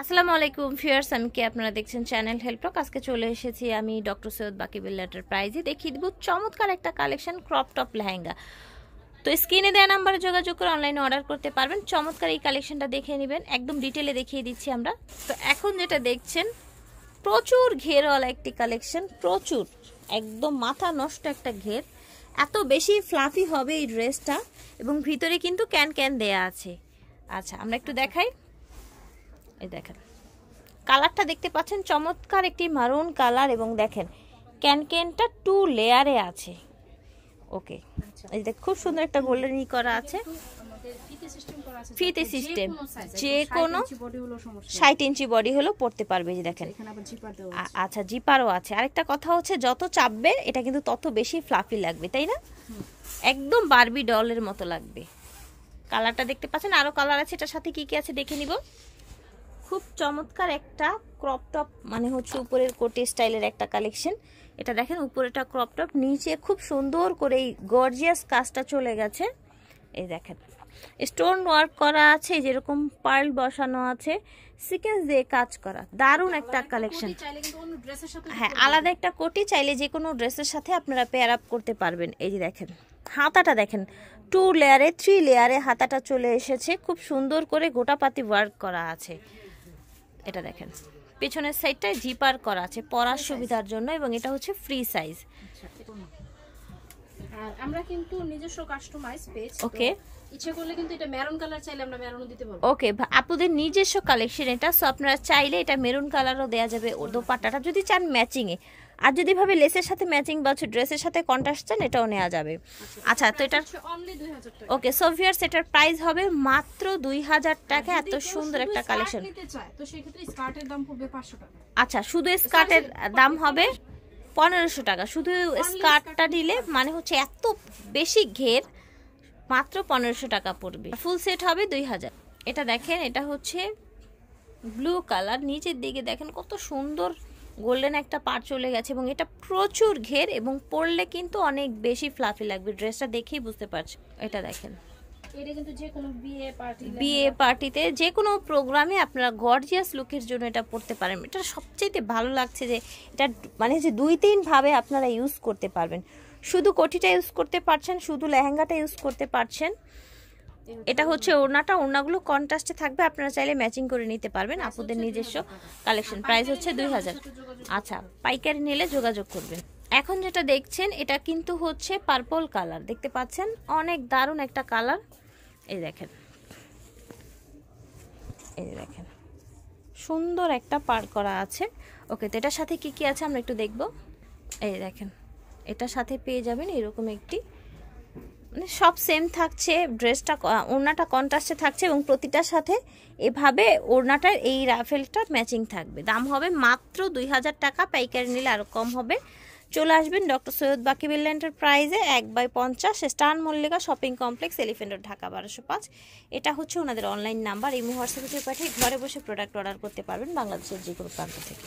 আসসালামু আলাইকুম ফিয়ার্স আমি কি? আপনারা দেখছেন চ্যানেল হেল্পটক আজকে চলে এসেছি আমি ডক্টর সৈয়দ বাকিবুল প্রাইজে দেখিয়ে দেবো চমৎকার একটা কালেকশন ক্রপ টপ লেহেঙ্গা। তো স্ক্রিনে দেওয়া নাম্বারে যোগাযোগ করে অনলাইনে অর্ডার করতে পারবেন। চমৎকার এই কালেকশনটা দেখে নেবেন। একদম ডিটেলে দেখিয়ে দিচ্ছি আমরা। তো এখন যেটা দেখছেন, প্রচুর ঘেরওয়ালা একটি কালেকশন প্রচুর, একদম মাথা নষ্ট একটা ঘের। এত বেশি ফ্লাফি হবে এই ড্রেসটা এবং ভিতরে কিন্তু ক্যান ক্যান দেয়া আছে। আচ্ছা আমরা একটু দেখাই। এই দেখেন। কালারটা দেখতে পাচ্ছেন চমৎকার একটি মারুন কালার এবং দেখেন ক্যানক্যানটা টু লেয়ারে আছে। ওকে এই দেখ খুব সুন্দর একটা গোল্ডেন ই করা আছে। ফিতে সিস্টেম যে কোনো ষাট ইঞ্চি বডি হলো পড়তে পারবে যে দেখেন। আচ্ছা জিপারও আছে। আরেকটা কথা হচ্ছে যত চাপবে এটা কিন্তু তত বেশি ফ্লাফি লাগবে তাই না? একদম বারবি ডলের মতো লাগবে। কালারটা দেখতে পাচ্ছেন আরও কালার আছে এটার সাথে কি কি আছে দেখে নিব। খুব চমৎকার একটা ক্রপ টপ মানে হচ্ছে উপরের কোটি স্টাইলের একটা কালেকশন এটা দেখেন উপরেটা ক্রপ টপ নিচে খুব সুন্দর করে এই গর্জিয়াস কাজটা চলে গেছে। এই দেখেন স্টোন ওয়ার্ক করা আছে যেরকম পার্ল বসানো আছে সিকেন্স দিয়ে কাজ করা। দারুণ একটা কালেকশন হ্যাঁ আলাদা একটা কোটি চাইলে যে কোনো ড্রেসের সাথে আপনারা পেয়ার আপ করতে পারবেন। এই যে দেখেন হাতাটা দেখেন টু লেয়ারে থ্রি লেয়ারে হাতাটা চলে এসেছে। খুব সুন্দর করে গোটাপাতি ওয়ার্ক করা আছে। এটা দেখেন। পেছনের সাইডটায় জিপার করা আছে পরার সুবিধার জন্য এবং এটা হচ্ছে ফ্রি সাইজ আর আমরা কিন্তু নিজস্ব কাস্টমাইজ পেজ ওকে ইচ্ছে করলে কিন্তু এটা মেরুন কালার চাইলে আমরা মেরুনও দিতে পারব। ওকে আপুদের নিজস্ব কালেকশন এটা সো আপনারা চাইলে এটা মেরুন কালারও দেওয়া যাবে। ওর দোপাট্টাটা যদি চান ম্যাচিংয়ে এ আর যদি ভাবে লেসের সাথে ম্যাচিং বা ড্রেসের সাথে কন্ট্রাস্ট চান এটাও নেওয়া যাবে। আচ্ছা তো এটার অনলি 2000 টাকা। ওকে সোভিয়ার সেটার প্রাইস হবে মাত্র দুই হাজার টাকা। এত সুন্দর একটা কালেকশন তো সেই ক্ষেত্রে স্কার্টের দাম পড়বে 500 টাকা। আচ্ছা শুধু স্কার্টের দাম হবে পনেরোশো টাকা। শুধু স্কার্টটা নিলে মানে হচ্ছে এত বেশি ঘের মাত্র পনেরোশো টাকা পড়বে। ফুল সেট হবে দুই হাজার। এটা দেখেন এটা হচ্ছে ব্লু কালার নিচের দিকে দেখেন কত সুন্দর গোল্ডেন একটা পার চলে গেছে এবং এটা প্রচুর ঘের এবং পরলে কিন্তু অনেক বেশি ফ্লাফি লাগবে। ড্রেসটা দেখেই বুঝতে পারছি এটা দেখেন। এটা কিন্তু যে কোনো বিয়ে পার্টি বিয়ে পার্টিতে যে কোনো প্রোগ্রামে আপনারা গর্জিয়াস লুকের জন্য এটা পড়তে পারেন। এটা সবচেয়ে ভালো লাগছে যে এটা মানে যে দুই তিন ভাবে আপনারা ইউজ করতে পারবেন। শুধু কোটিটা ইউজ করতে পারছেন শুধু লেহেঙ্গাটা ইউজ করতে পারছেন। এটা হচ্ছে ওড়নাটা ওড়নাগুলো কন্ট্রাস্টে থাকবে আপনারা চাইলে ম্যাচিং করে নিতে পারবেন। আপুদের নিজস্ব কালেকশন প্রাইস হচ্ছে দুই হাজার। আচ্ছা পাইকারি নিলে যোগাযোগ করবেন। এখন যেটা দেখছেন এটা কিন্তু হচ্ছে পার্পল কালার দেখতে পাচ্ছেন? অনেক দারুণ একটা কালার এই দেখেন। এই দেখেন। সুন্দর একটা পার করা আছে। ওকে তো এটার সাথে কি কি আছে আমরা একটু দেখব? এই দেখেন। এটার সাথে পেয়ে যাবেন এরকম একটি সব সেম থাকছে ড্রেসটা ওড়নাটা কন্ট্রাস্টে থাকছে এবং প্রতিটার সাথে এভাবে ওড়নাটার এই রাফেলটা ম্যাচিং থাকবে। দাম হবে মাত্র দুই হাজার টাকা, পাইকারি নিলে আরও কম হবে। চলে আসবেন ডক্টর সৈয়দ বাকি বাকিবিল এন্টারপ্রাইজে এক বাই পঞ্চাশ, স্টান Mallika shopping complex, elephant Dhaka বারোশো পাঁচ। এটা হচ্ছে ওনাদের অনলাইন নাম্বার এই হোয়াটসঅ্যাপে পাঠিয়ে ঘরে বসে প্রোডাক্ট অর্ডার করতে পারবেন বাংলাদেশের যে কোনো প্রান্ত থেকে।